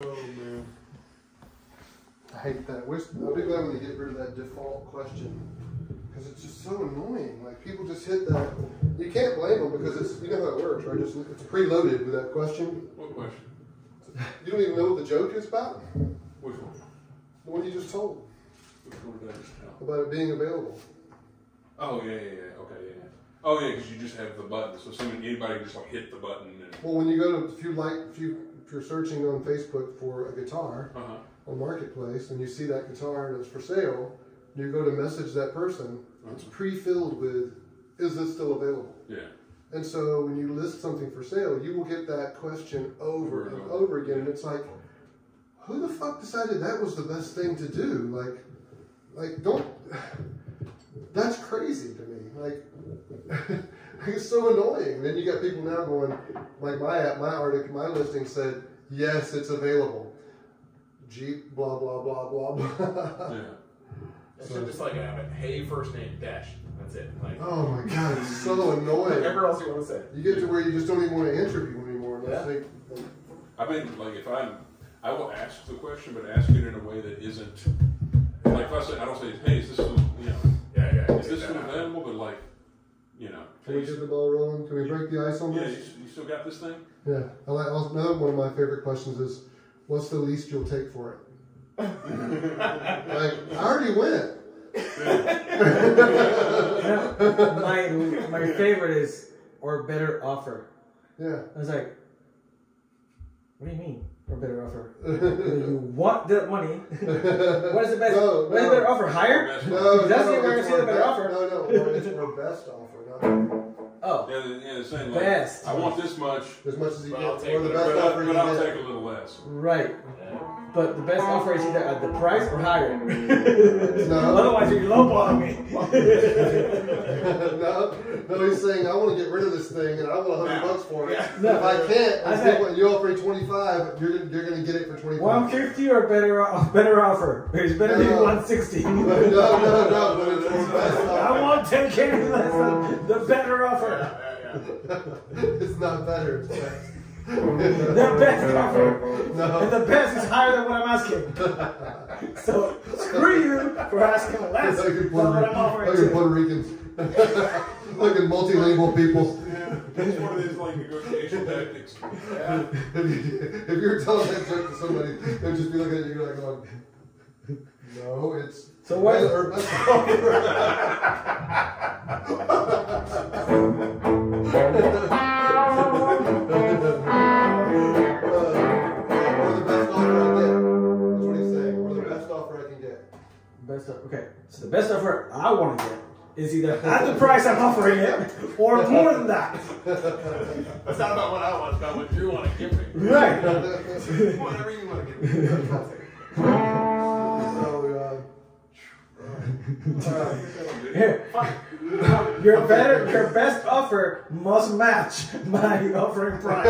Oh man. I hate that. Wish, I'll be glad when they get rid of that default question. Because it's just so annoying. Like people just hit that. You can't blame them because it's you know how it works, right? Just it's preloaded with that question. What question? You don't even know what the joke is about. Which one? The one you just told Which one did I just tell? about it being available. Oh yeah, yeah, yeah. Okay, yeah. Oh yeah, because you just have the button, so someone, anybody can just like hit the button and. Well, when you go to if you like if you if you're searching on Facebook for a guitar Uh huh. on Marketplace and you see that guitar and it's for sale, you go to message that person. It's pre-filled with, "Is this still available?" Yeah. And so when you list something for sale, you will get that question over and over again. And it's like, who the fuck decided that was the best thing to do? Like, like don't. That's crazy to me. Like, it's so annoying. Then you got people now going, like my app, my article, my listing said, yes, it's available. Jeep, blah blah blah blah blah. Yeah. It's just like a hey first name dash. That's it. Like oh my god, it's so annoying. whatever else you want to say. You get to where you just don't even want to answer people anymore unless Yeah. they. I mean, like if I'm, I will ask the question, but ask it in a way that isn't. Like if I say, I don't say, hey, is this still, you know, Yeah, yeah. is this still available? But like, you know, Can we get the ball rolling? Can we break the ice on this? yeah, you, this? you still got this thing? Yeah. I like another one of my favorite questions is, "What's the least you'll take for it?" like I already went. my my favorite is or better offer. Yeah. I was like, what do you mean or better offer? you want the money? what is the best? No, what is the better offer? Higher? No, That's no, the way I it's see the better offer. No, no, no, it's for best offer, not Oh, Yeah, the- yeah, the same. Like, Best. I want this much, as much as you But get, I'll or the best but, offer I, you but I'll get. take a little less. right. But the best offer is either at uh, the price or higher. No. Otherwise, you're lowballing me. no, no, he's saying I want to get rid of this thing and I want a hundred Yeah. bucks for it. Yeah. If I can't, I I said- think you offer me twenty five, you're gonna, you're gonna get it for twenty One five. fifty or better o- better offer. It's better be No. one sixty. No, no, no, no, but it's for best I offer. want ten k less than the better offer. Yeah, yeah, it's not better. It's best. The best offer. And No. the best is higher than what I'm asking. So screw you for asking less Look than at what Puerto, I'm offering. look at to. Puerto Ricans. look at multilingual people. Yeah, it's one of these like negotiation tactics. yeah. If, you, if you're telling that joke to somebody, they'll just be looking at you like, going, no, it's. So what- better- or best offer. or the best offer I get. That's what he's saying. Or the best offer I can get. Best offer. Okay, so the best offer I want to get is either at the price I'm offering it or more than that. That's not about what I want. It's about what you want to give me. Right. Whatever you want to give me. your better, your best offer must match my offering price.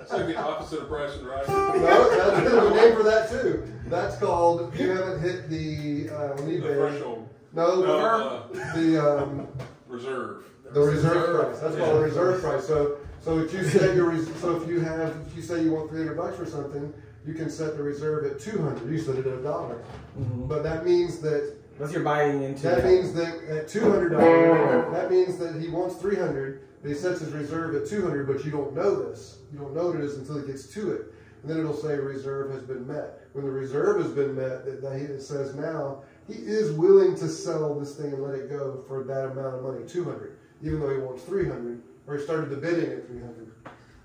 It's like the opposite of price and right. no, that's there's a name for that too. That's called you haven't hit the uh, on The threshold. No, No, the, uh, the um, reserve. the reserve price. That's called a reserve price. So so if you set your res- so if you have if you say you want three hundred bucks for something, you can set the reserve at two hundred. You set it at a dollar. But that means that That's your buying into. that means that at two hundred dollars, that means that he wants three hundred. But he sets his reserve at two hundred, but you don't know this. You don't know what it is until he gets to it, and then it'll say reserve has been met. When the reserve has been met, that that he- it says now he is willing to sell this thing and let it go for that amount of money, two hundred, even though he wants three hundred, or he started the bidding at three hundred.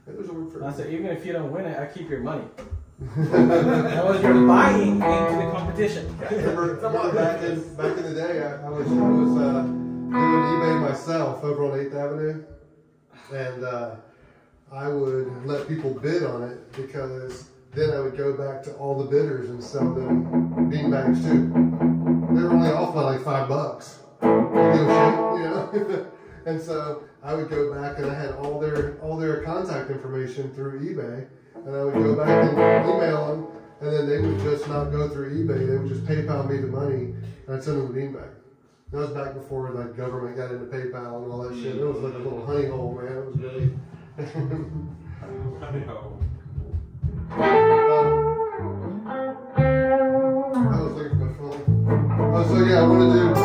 There's a word for I it. said, even if you don't win it, I keep your money. That was your buying into the competition. Remember, remember back in back in the day, I, I was I was uh, doing eBay myself over on Eighth Avenue, and uh, I would let people bid on it because then I would go back to all the bidders and sell them beanbags too. They were only off by like five bucks. You know, and so I would go back and I had all their all their contact information through eBay, and I would go back and email them, and then they would just not go through eBay. They would just PayPal me the money, and I'd send them an email. That was back before like government got into PayPal and all that shit. It was like a little honey hole, man. It was really honey hole. Um, I was looking for my phone. Oh, so yeah, I want to do.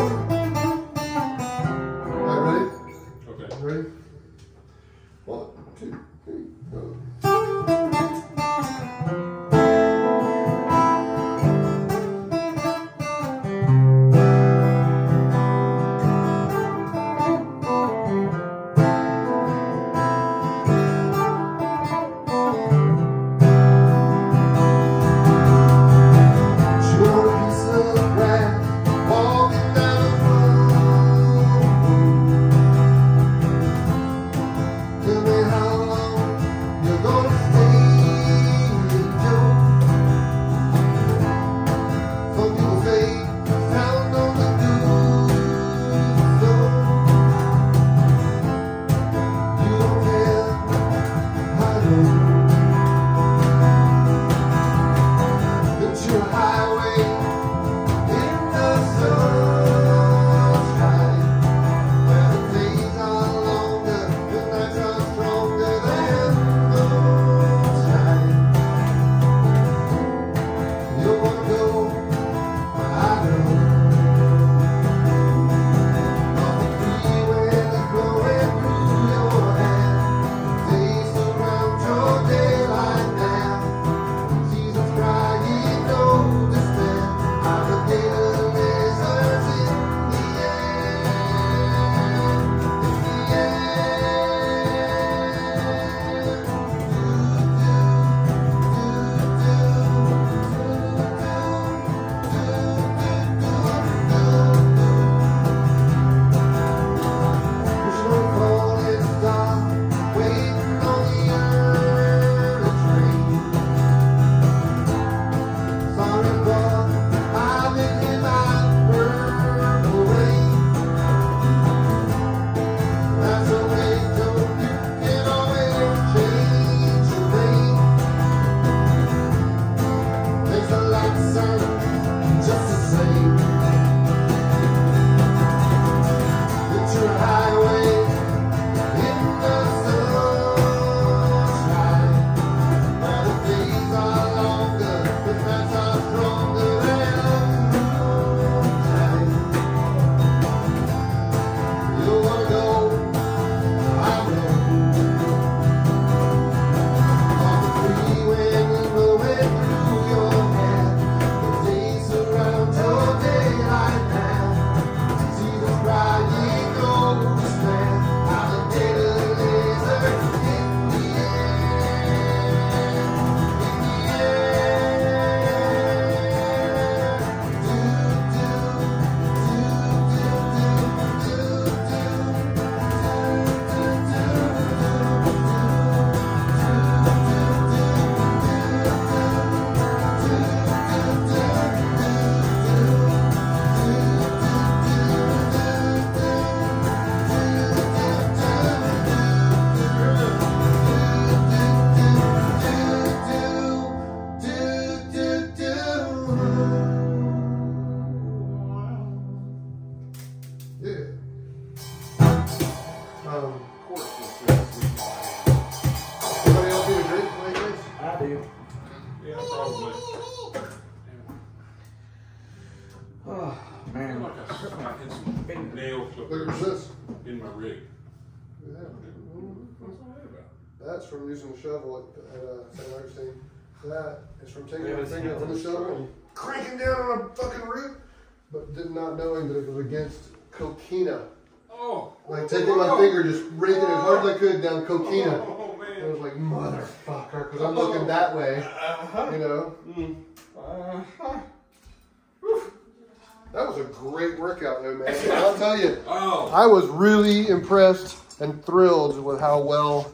nail clippers this. in my rig. Yeah. That's from using the shovel at, uh, St. Augustine. That is from taking my finger from the shovel and cranking down on a fucking rig, but did not knowing that it was against coquina. Oh, Like taking my finger, just raking it as hard as I could down coquina. Oh, I was like, motherfucker, because I'm oh. looking that way, Uh-huh. you know. Mm. Uh-huh. That was a great workout, though, man. I'll tell you, oh. I was really impressed and thrilled with how well